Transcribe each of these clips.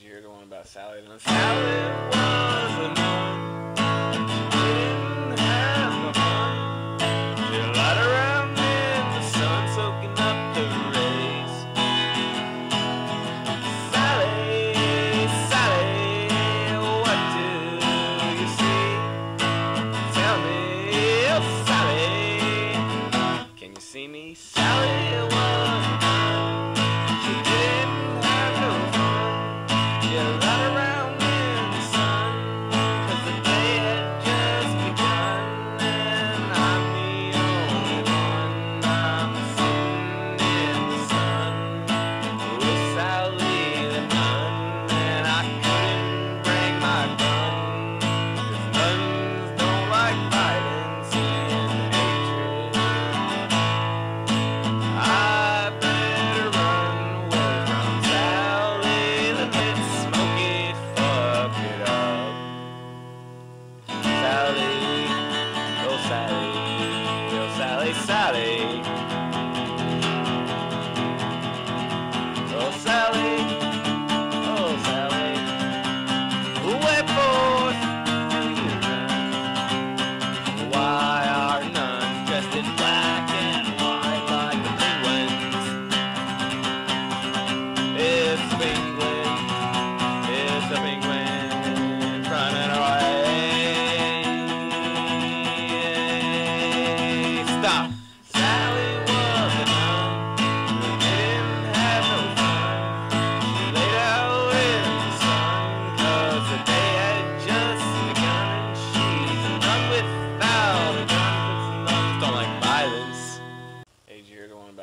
You hear the going about Sally and Sally was. Didn't have fun. A around in the sun, soaking up the rays. Sally, Sally, what do you see? Tell me, Sally, can you see me? Sally,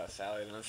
salad on